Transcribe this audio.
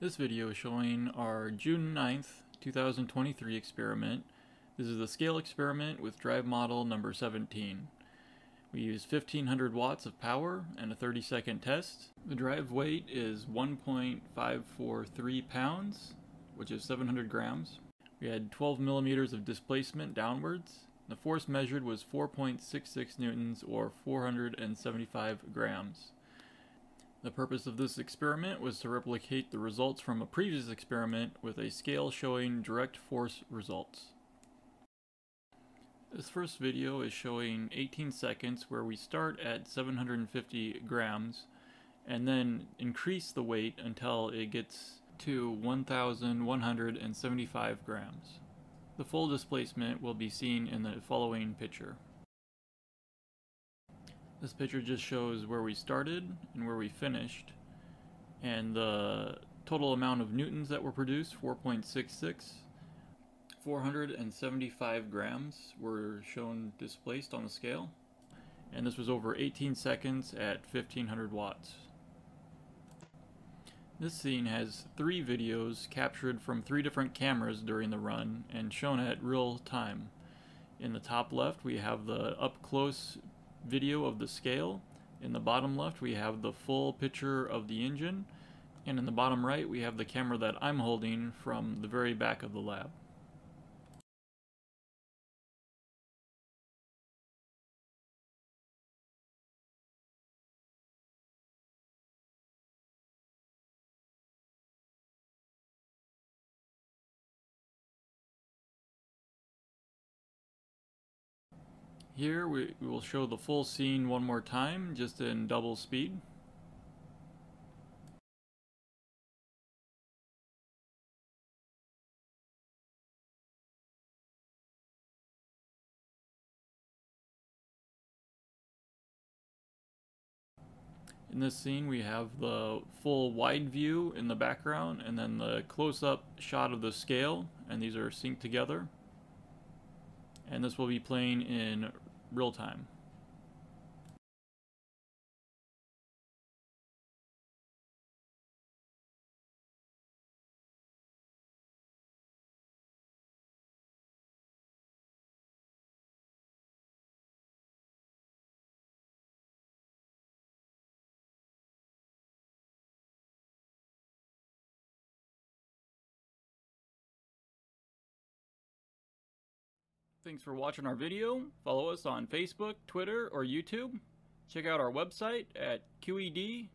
This video is showing our June 9th, 2023 experiment. This is the scale experiment with drive model number 17. We use 1500 watts of power and a 30 second test. The drive weight is 1.543 pounds, which is 700 grams. We had 12 millimeters of displacement downwards. The force measured was 4.66 newtons or 475 grams. The purpose of this experiment was to replicate the results from a previous experiment with a scale showing direct force results. This first video is showing 18 seconds where we start at 750 grams and then increase the weight until it gets to 1175 grams. The full displacement will be seen in the following picture. This picture just shows where we started and where we finished. And the total amount of newtons that were produced, 4.66. 475 grams were shown displaced on the scale. And this was over 18 seconds at 1500 watts. This scene has three videos captured from three different cameras during the run and shown at real time. In the top left we have the up close video of the scale. In the bottom left we have the full picture of the engine and in the bottom right we have the camera that I'm holding from the very back of the lab. Here we, we will show the full scene one more time, just in double speed. In this scene we have the full wide view in the background and then the close-up shot of the scale and these are synced together and this will be playing in real time. Thanks for watching our video. Follow us on Facebook, Twitter, or YouTube. Check out our website at qed-ne.